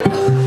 you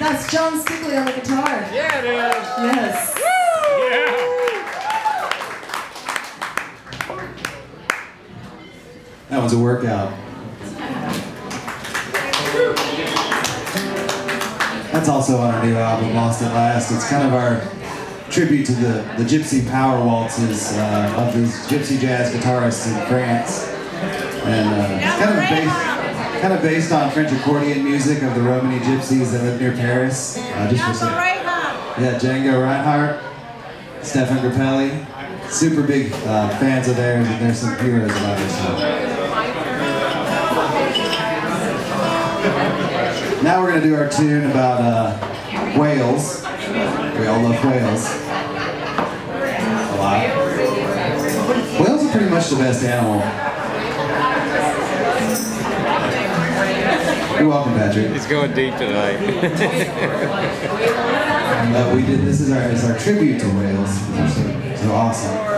That's Jon Stickley on the guitar. Yeah, it is. Yes. Yeah. That was a workout. That's also on our new album, Lost at Last. It's kind of our tribute to the, the gypsy power waltzes uh, of these gypsy jazz guitarists in France. And uh, it's kind of, based, kind of based on French accordion music of the Romany gypsies that live near Paris. Uh, just for yeah, Django Reinhardt, Stéphane Grappelli. Super big uh, fans of theirs, and there's some heroes of ours. So. Now we're gonna do our tune about uh, whales. We all love whales. A lot. Whales are pretty much the best animal. You're welcome, Patrick. He's going deep tonight. Uh, we did this is our is our tribute to whales. They're so, so awesome.